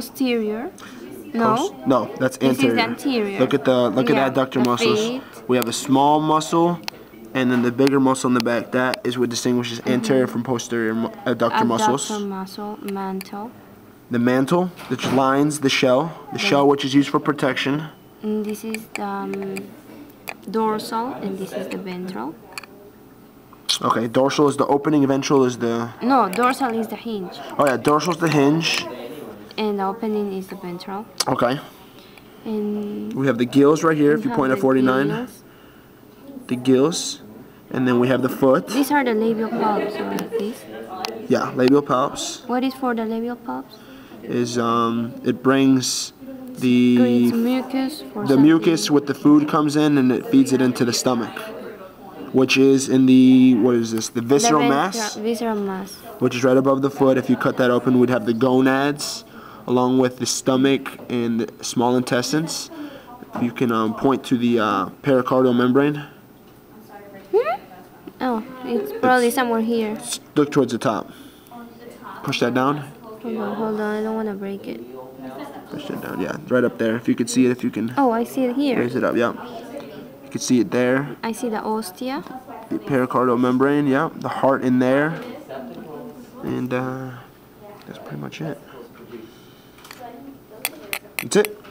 posterior. No. Post- No, that's This is anterior. anterior. Look at the look Yeah, at the adductor muscles. feet. We have a small muscle, and then the bigger muscle in the back. That is what distinguishes anterior from posterior mu- adductor muscles. Adductor muscle, mantle. The mantle, which lines the shell. The shell, which is used for protection. And this is the um, dorsal, and this is the ventral. Okay, dorsal is the opening. Ventral is the. No, dorsal is the hinge, Oh yeah, dorsal is the hinge. And the opening is the ventral. Okay. And We have the gills right here. If you point at 49, gills. the gills, and then we have the foot. These are the labial palps, right? These. Yeah, labial palps What is for the labial palps? is um it brings the mucus for the mucus with the food comes in and it feeds it into the stomach, which is in the what is this? The The visceral ventral- mass, Visceral mass. which is right above the foot. If you cut that open, we'd have the gonads, along with the stomach and the small intestines. You can um, point to the uh, pericardial membrane. Oh, it's probably somewhere here. Look towards the top. Push that down. Hold on, hold on. I don't want to break it. Push it down. Yeah, right up there. If you can see it, if you can Oh, I see it here. raise it up. Yeah. You can see it there. I see the ostia. The pericardial membrane. Yeah. The heart in there. And uh, that's pretty much it. That's it.